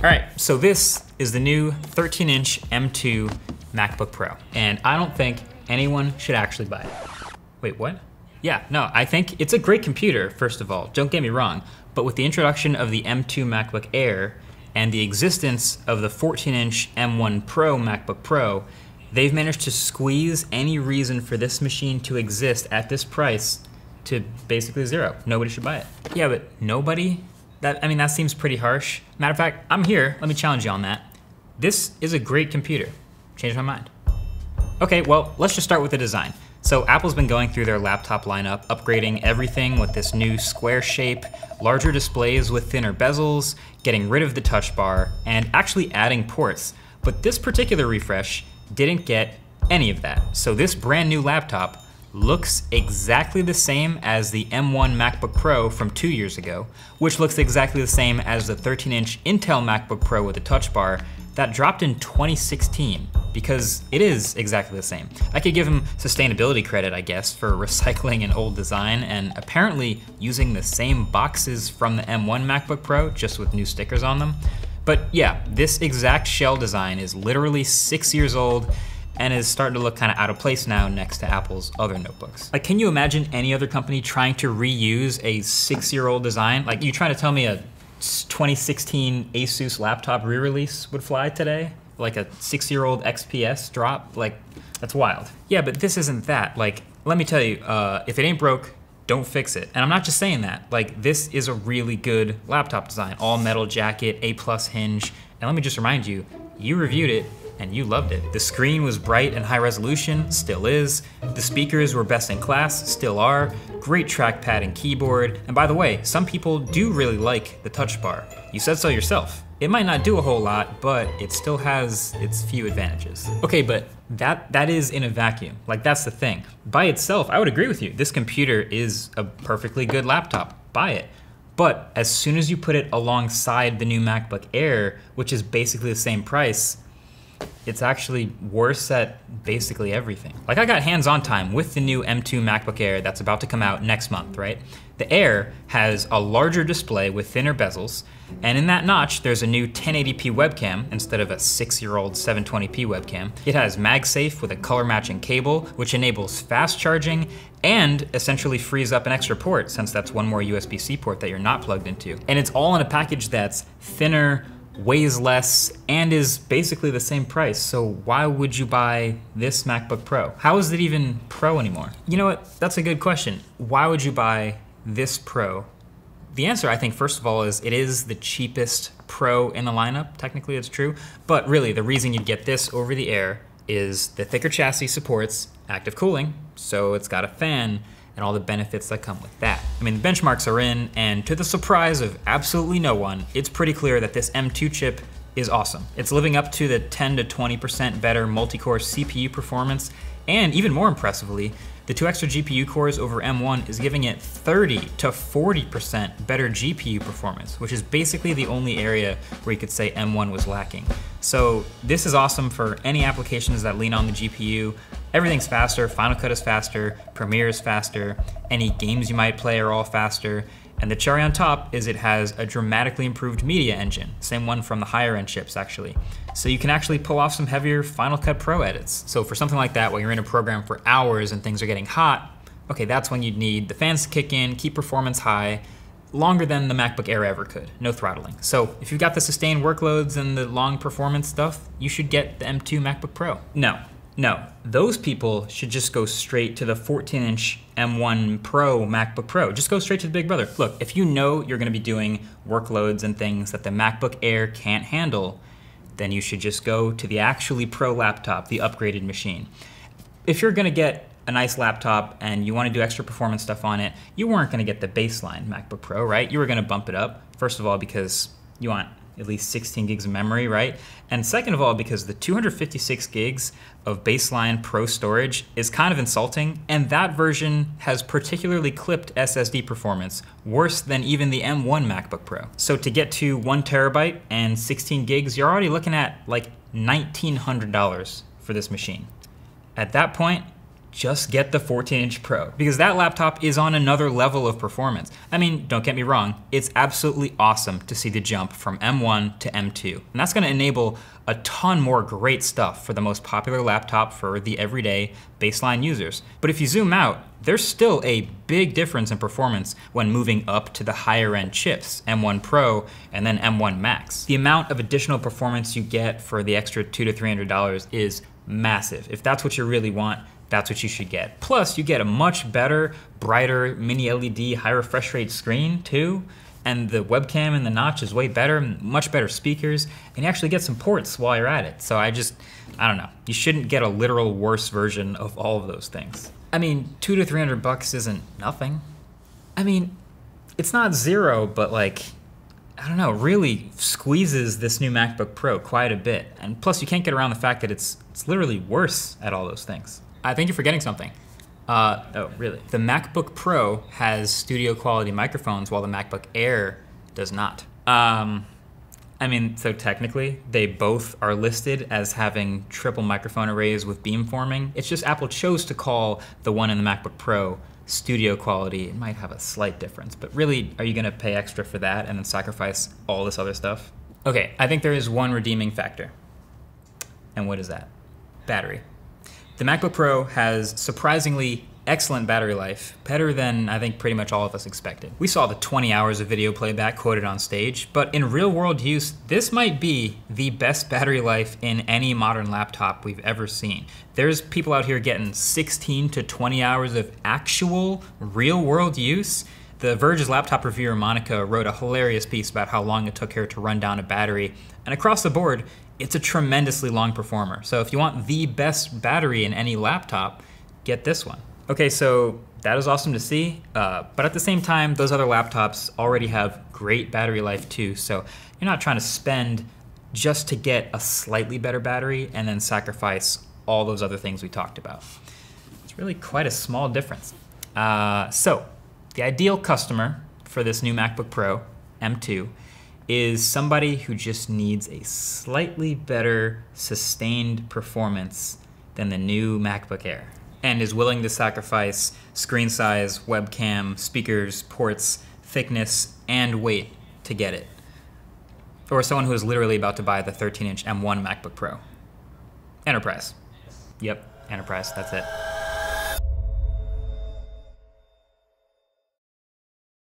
All right, so this is the new 13 inch M2 MacBook Pro, and I don't think anyone should actually buy it. Wait, what? Yeah, no, I think it's a great computer, first of all, don't get me wrong, but with the introduction of the M2 MacBook Air and the existence of the 14 inch M1 Pro MacBook Pro, they've managed to squeeze any reason for this machine to exist at this price to basically zero. Nobody should buy it. Yeah, but nobody? That I mean, that seems pretty harsh. Matter of fact, I'm here. Let me challenge you on that. This is a great computer. Changed my mind. Okay, well, let's just start with the design. So Apple's been going through their laptop lineup, upgrading everything with this new square shape, larger displays with thinner bezels, getting rid of the touch bar, and actually adding ports. But this particular refresh didn't get any of that. So this brand new laptop looks exactly the same as the M1 MacBook Pro from two years ago, which looks exactly the same as the 13 inch Intel MacBook Pro with a touch bar that dropped in 2016 because it is exactly the same. I could give them sustainability credit, I guess, for recycling an old design and apparently using the same boxes from the M1 MacBook Pro, just with new stickers on them. But yeah, this exact shell design is literally six years old and is starting to look kind of out of place now next to Apple's other notebooks. Like, can you imagine any other company trying to reuse a six-year-old design? Like, you trying to tell me a 2016 Asus laptop re-release would fly today? Like a six-year-old XPS drop? Like, that's wild. Yeah, but this isn't that. Like, let me tell you, uh, if it ain't broke, don't fix it. And I'm not just saying that. Like, this is a really good laptop design. All metal jacket, A plus hinge. And let me just remind you, you reviewed it and you loved it. The screen was bright and high resolution, still is. The speakers were best in class, still are. Great trackpad and keyboard. And by the way, some people do really like the touch bar. You said so yourself. It might not do a whole lot, but it still has its few advantages. Okay, but that that is in a vacuum. Like that's the thing. By itself, I would agree with you. This computer is a perfectly good laptop. Buy it. But as soon as you put it alongside the new MacBook Air, which is basically the same price, it's actually worse at basically everything. Like I got hands-on time with the new M2 MacBook Air that's about to come out next month, right? The Air has a larger display with thinner bezels, and in that notch, there's a new 1080p webcam instead of a six-year-old 720p webcam. It has MagSafe with a color matching cable, which enables fast charging and essentially frees up an extra port since that's one more USB-C port that you're not plugged into. And it's all in a package that's thinner, weighs less, and is basically the same price. So why would you buy this MacBook Pro? How is it even Pro anymore? You know what? That's a good question. Why would you buy this Pro? The answer, I think, first of all, is it is the cheapest Pro in the lineup. Technically, it's true. But really, the reason you'd get this over the Air is the thicker chassis supports active cooling, so it's got a fan and all the benefits that come with that. I mean, the benchmarks are in, and to the surprise of absolutely no one, it's pretty clear that this M2 chip is awesome. It's living up to the 10 to 20% better multi-core CPU performance, and even more impressively, the two extra GPU cores over M1 is giving it 30 to 40% better GPU performance, which is basically the only area where you could say M1 was lacking. So this is awesome for any applications that lean on the GPU. Everything's faster, Final Cut is faster, Premiere is faster, any games you might play are all faster, and the cherry on top is it has a dramatically improved media engine, same one from the higher end chips actually. So you can actually pull off some heavier Final Cut Pro edits. So for something like that, when you're in a program for hours and things are getting hot, okay, that's when you'd need the fans to kick in, keep performance high, longer than the MacBook Air ever could, no throttling. So if you've got the sustained workloads and the long performance stuff, you should get the M2 MacBook Pro. No, no, those people should just go straight to the 14 inch M1 Pro MacBook Pro. Just go straight to the big brother. Look, if you know you're gonna be doing workloads and things that the MacBook Air can't handle, then you should just go to the actually pro laptop, the upgraded machine. If you're gonna get a nice laptop and you wanna do extra performance stuff on it, you weren't gonna get the baseline MacBook Pro, right? You were gonna bump it up, first of all, because you want at least 16 gigs of memory, right? And second of all, because the 256 gigs of baseline pro storage is kind of insulting, and that version has particularly clipped SSD performance, worse than even the M1 MacBook Pro. So to get to one terabyte and 16 gigs, you're already looking at like $1,900 for this machine. At that point, just get the 14 inch Pro because that laptop is on another level of performance. I mean, don't get me wrong, it's absolutely awesome to see the jump from M1 to M2. And that's gonna enable a ton more great stuff for the most popular laptop for the everyday baseline users. But if you zoom out, there's still a big difference in performance when moving up to the higher end chips, M1 Pro and then M1 Max. The amount of additional performance you get for the extra two to $300 is massive. If that's what you really want, that's what you should get. Plus, you get a much better, brighter mini LED high refresh rate screen too. And the webcam and the notch is way better, much better speakers, and you actually get some ports while you're at it. So I just, I don't know. You shouldn't get a literal worse version of all of those things. I mean, two to three hundred bucks isn't nothing. I mean, it's not zero, but like, I don't know, really squeezes this new MacBook Pro quite a bit. And plus, you can't get around the fact that it's it's literally worse at all those things. I think you're forgetting something. Uh, oh, really? The MacBook Pro has studio quality microphones while the MacBook Air does not. Um, I mean, so technically, they both are listed as having triple microphone arrays with beamforming. It's just Apple chose to call the one in the MacBook Pro studio quality. It might have a slight difference, but really, are you gonna pay extra for that and then sacrifice all this other stuff? Okay, I think there is one redeeming factor. And what is that? Battery. The MacBook Pro has surprisingly excellent battery life, better than I think pretty much all of us expected. We saw the 20 hours of video playback quoted on stage, but in real world use, this might be the best battery life in any modern laptop we've ever seen. There's people out here getting 16 to 20 hours of actual real world use. The Verge's laptop reviewer Monica wrote a hilarious piece about how long it took her to run down a battery, and across the board, it's a tremendously long performer. So if you want the best battery in any laptop, get this one. Okay, so that is awesome to see, uh, but at the same time, those other laptops already have great battery life too, so you're not trying to spend just to get a slightly better battery and then sacrifice all those other things we talked about. It's really quite a small difference. Uh, so, the ideal customer for this new MacBook Pro M2 is somebody who just needs a slightly better sustained performance than the new MacBook Air and is willing to sacrifice screen size, webcam, speakers, ports, thickness, and weight to get it. Or someone who is literally about to buy the 13 inch M1 MacBook Pro. Enterprise. Yep, Enterprise, that's it.